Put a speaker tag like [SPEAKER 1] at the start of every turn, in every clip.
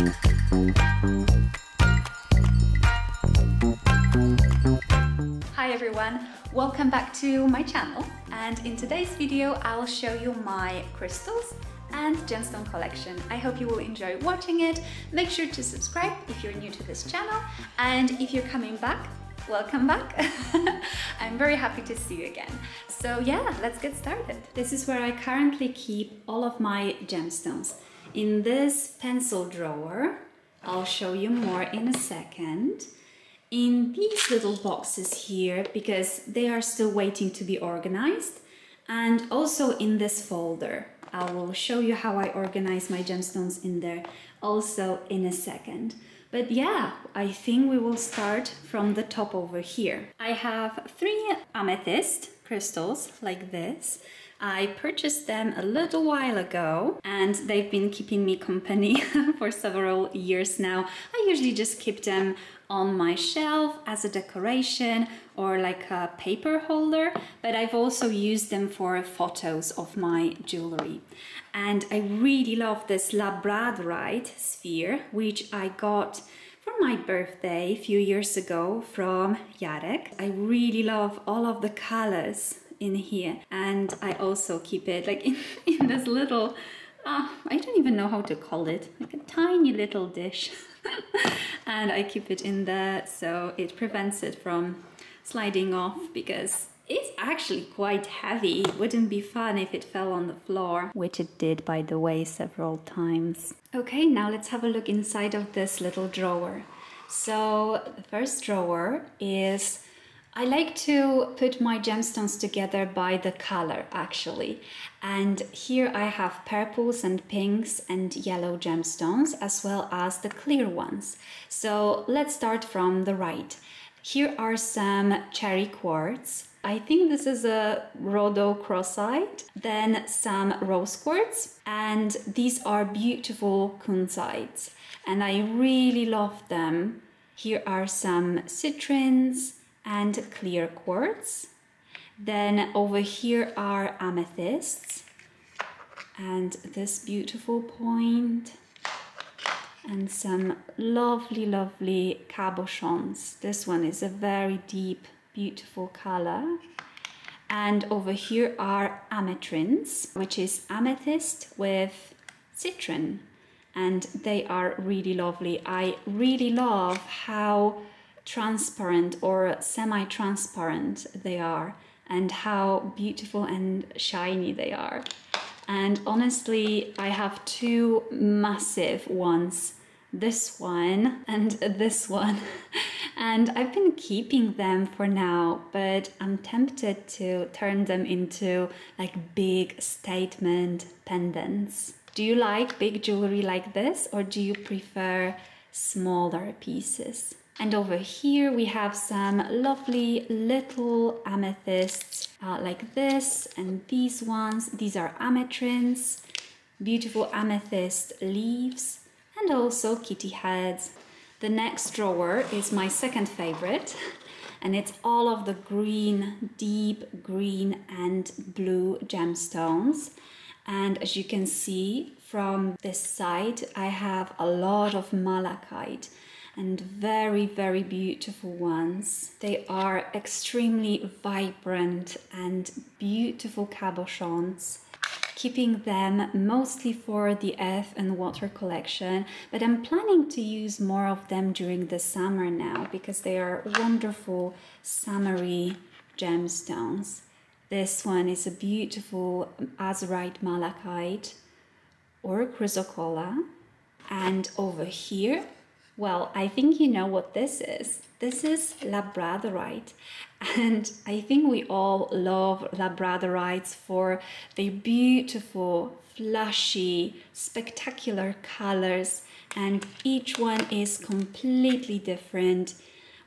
[SPEAKER 1] Hi everyone, welcome back to my channel and in today's video I'll show you my crystals and gemstone collection. I hope you will enjoy watching it. Make sure to subscribe if you're new to this channel and if you're coming back, welcome back. I'm very happy to see you again. So yeah, let's get started. This is where I currently keep all of my gemstones. In this pencil drawer, I'll show you more in a second in these little boxes here because they are still waiting to be organized and also in this folder. I will show you how I organize my gemstones in there also in a second. But yeah, I think we will start from the top over here. I have three amethyst crystals like this. I purchased them a little while ago and they've been keeping me company for several years now. I usually just keep them on my shelf as a decoration or like a paper holder, but I've also used them for photos of my jewelry. And I really love this labradorite sphere, which I got for my birthday a few years ago from Jarek. I really love all of the colors in here and I also keep it like in, in this little, uh, I don't even know how to call it, like a tiny little dish. and I keep it in there so it prevents it from sliding off because it's actually quite heavy. It wouldn't be fun if it fell on the floor, which it did by the way several times. Okay, now let's have a look inside of this little drawer. So the first drawer is I like to put my gemstones together by the color actually. And here I have purples and pinks and yellow gemstones as well as the clear ones. So let's start from the right. Here are some cherry quartz. I think this is a rhodochrosite, then some rose quartz, and these are beautiful kunzites. And I really love them. Here are some citrines, and clear quartz. Then over here are amethysts and this beautiful point and some lovely, lovely cabochons. This one is a very deep, beautiful color. And over here are ametrines, which is amethyst with citrine. And they are really lovely. I really love how transparent or semi-transparent they are and how beautiful and shiny they are. And honestly, I have two massive ones, this one and this one. and I've been keeping them for now, but I'm tempted to turn them into like big statement pendants. Do you like big jewelry like this or do you prefer smaller pieces? And over here we have some lovely little amethysts uh, like this and these ones. These are ametrines, beautiful amethyst leaves and also kitty heads. The next drawer is my second favorite and it's all of the green, deep green and blue gemstones. And as you can see from this side, I have a lot of malachite and very, very beautiful ones. They are extremely vibrant and beautiful cabochons keeping them mostly for the earth and water collection, but I'm planning to use more of them during the summer now because they are wonderful summery gemstones. This one is a beautiful azurite malachite or chrysocolla. And over here well, I think you know what this is. This is labradorite. And I think we all love labradorites for their beautiful, flashy, spectacular colors. And each one is completely different.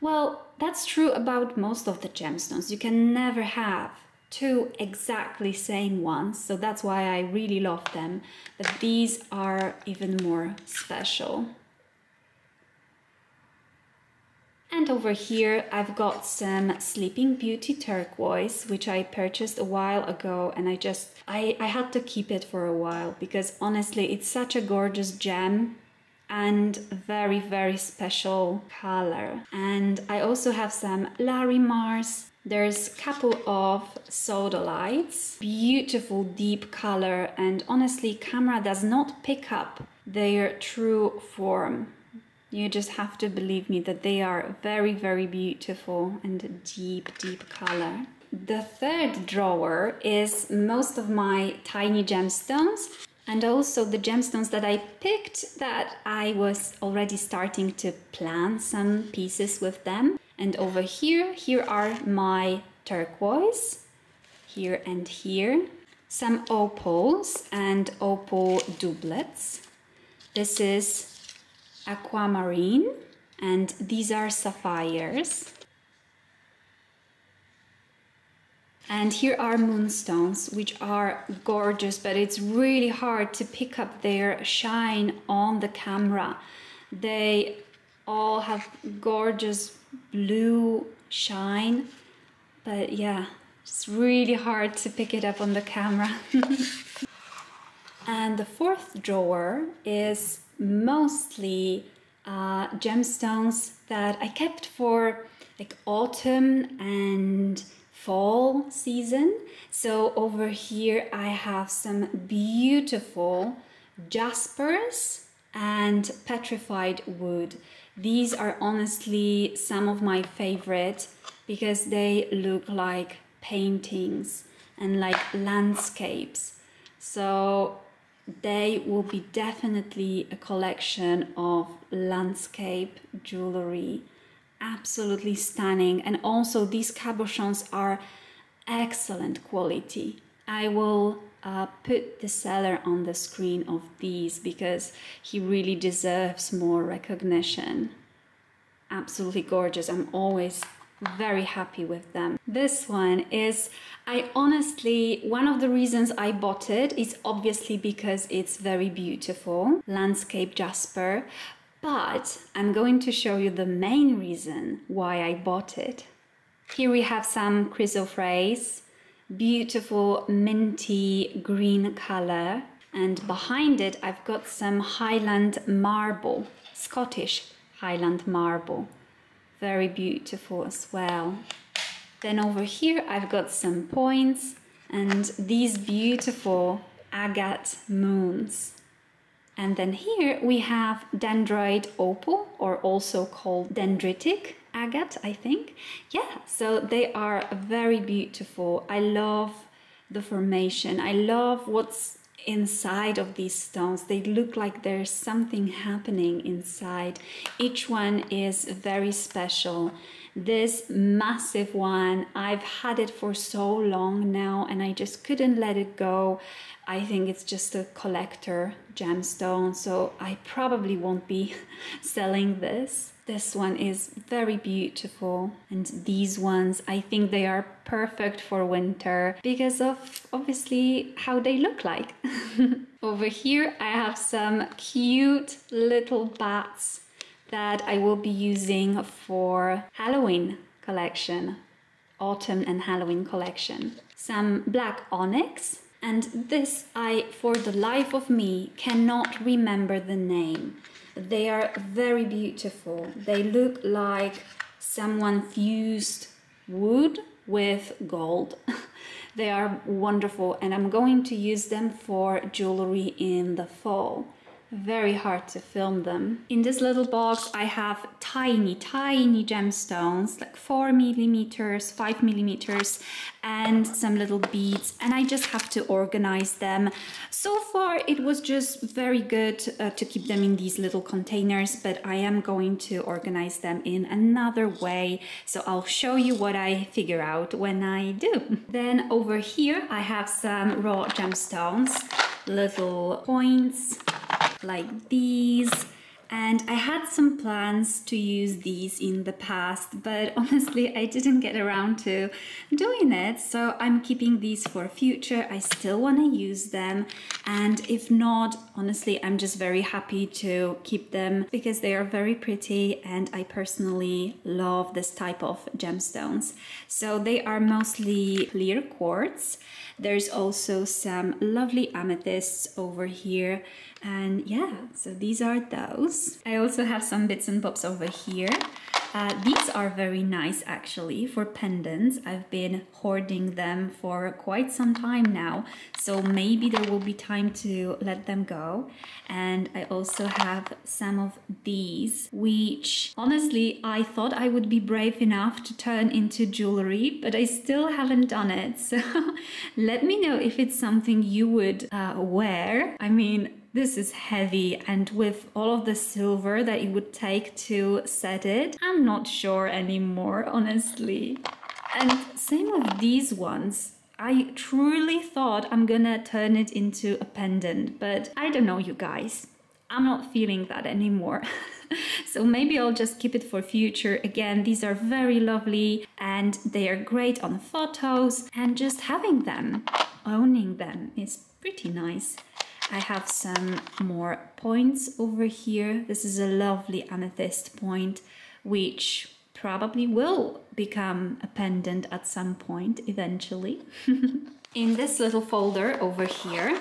[SPEAKER 1] Well, that's true about most of the gemstones. You can never have two exactly same ones. So that's why I really love them. But these are even more special. And over here I've got some Sleeping Beauty turquoise, which I purchased a while ago and I just, I, I had to keep it for a while because honestly it's such a gorgeous gem and very, very special color. And I also have some Larimars. There's a couple of sodalites, beautiful deep color, and honestly, camera does not pick up their true form. You just have to believe me that they are very, very beautiful and deep, deep color. The third drawer is most of my tiny gemstones and also the gemstones that I picked that I was already starting to plan some pieces with them. And over here, here are my turquoise, here and here, some opals and opal doublets. This is aquamarine and these are sapphires. And here are moonstones, which are gorgeous, but it's really hard to pick up their shine on the camera. They all have gorgeous blue shine, but yeah, it's really hard to pick it up on the camera. and the fourth drawer is mostly uh, gemstones that I kept for like autumn and fall season. So over here I have some beautiful jaspers and petrified wood. These are honestly some of my favorite because they look like paintings and like landscapes. So they will be definitely a collection of landscape jewelry absolutely stunning and also these cabochons are excellent quality. I will uh, put the seller on the screen of these because he really deserves more recognition. Absolutely gorgeous. I'm always very happy with them. This one is, I honestly, one of the reasons I bought it is obviously because it's very beautiful, landscape jasper, but I'm going to show you the main reason why I bought it. Here we have some chrysoprase, beautiful minty green color. And behind it, I've got some Highland marble, Scottish Highland marble. Very beautiful as well. Then over here, I've got some points and these beautiful agate moons. And then here we have dendrite opal, or also called dendritic agate, I think. Yeah, so they are very beautiful. I love the formation. I love what's inside of these stones. They look like there's something happening inside. Each one is very special. This massive one, I've had it for so long now and I just couldn't let it go. I think it's just a collector gemstone, so I probably won't be selling this. This one is very beautiful and these ones I think they are perfect for winter because of obviously how they look like. Over here I have some cute little bats that I will be using for Halloween collection, autumn and Halloween collection. Some black onyx and this I, for the life of me, cannot remember the name. They are very beautiful. They look like someone fused wood with gold. they are wonderful and I'm going to use them for jewelry in the fall very hard to film them. In this little box I have tiny, tiny gemstones, like 4 millimeters, 5 millimeters, and some little beads, and I just have to organize them. So far it was just very good uh, to keep them in these little containers, but I am going to organize them in another way, so I'll show you what I figure out when I do. Then over here I have some raw gemstones, little points, like these and I had some plans to use these in the past, but honestly, I didn't get around to doing it. So I'm keeping these for future. I still want to use them. And if not, honestly, I'm just very happy to keep them because they are very pretty. And I personally love this type of gemstones. So they are mostly clear quartz. There's also some lovely amethysts over here. And yeah, so these are those. I also have some bits and bobs over here. Uh, these are very nice actually for pendants. I've been hoarding them for quite some time now, so maybe there will be time to let them go. And I also have some of these, which honestly I thought I would be brave enough to turn into jewelry, but I still haven't done it. So let me know if it's something you would uh, wear. I mean, this is heavy and with all of the silver that it would take to set it, I'm not sure anymore, honestly. And same with these ones. I truly thought I'm gonna turn it into a pendant, but I don't know, you guys. I'm not feeling that anymore. so maybe I'll just keep it for future. Again, these are very lovely and they are great on photos and just having them, owning them is pretty nice. I have some more points over here. This is a lovely amethyst point, which probably will become a pendant at some point eventually. In this little folder over here,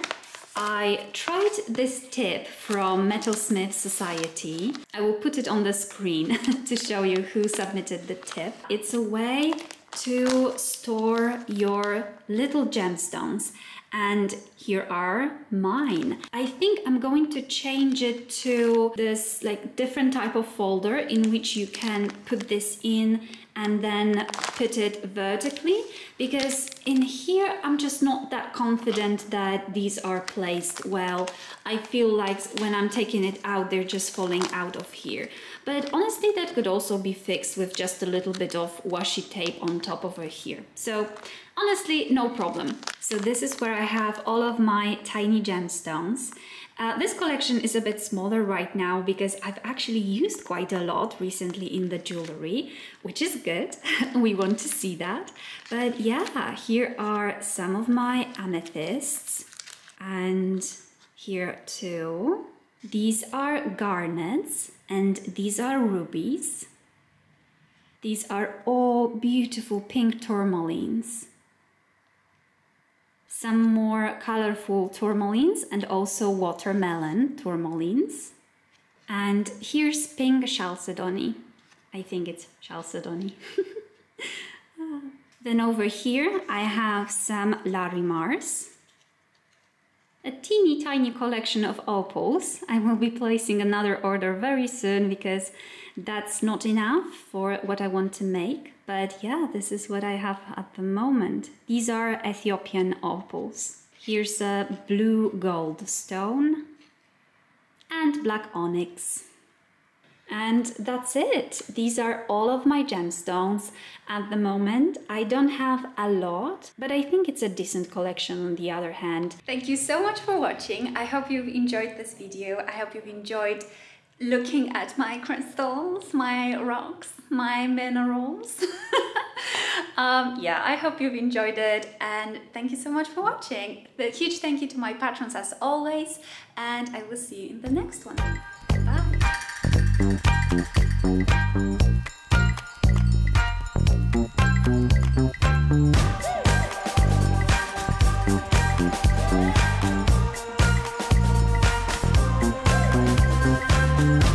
[SPEAKER 1] I tried this tip from Metalsmith Society. I will put it on the screen to show you who submitted the tip. It's a way to store your little gemstones and here are mine. I think I'm going to change it to this like different type of folder in which you can put this in and then put it vertically because in here I'm just not that confident that these are placed well. I feel like when I'm taking it out they're just falling out of here. But honestly that could also be fixed with just a little bit of washi tape on top over here. So honestly no problem. So this is where I have all of my tiny gemstones. Uh, this collection is a bit smaller right now because I've actually used quite a lot recently in the jewelry, which is good. we want to see that. But yeah, here are some of my amethysts and here too. These are garnets and these are rubies. These are all beautiful pink tourmalines some more colorful tourmalines and also watermelon tourmalines. And here's pink chalcedony. I think it's chalcedony. Ah. then over here I have some Larimars. A teeny tiny collection of opals. I will be placing another order very soon because that's not enough for what I want to make. But yeah, this is what I have at the moment. These are Ethiopian opals. Here's a blue gold stone and black onyx. And that's it. These are all of my gemstones at the moment. I don't have a lot, but I think it's a decent collection on the other hand. Thank you so much for watching. I hope you've enjoyed this video. I hope you've enjoyed looking at my crystals, my rocks, my minerals. um, yeah, I hope you've enjoyed it and thank you so much for watching. A huge thank you to my patrons as always and I will see you in the next one. Bye!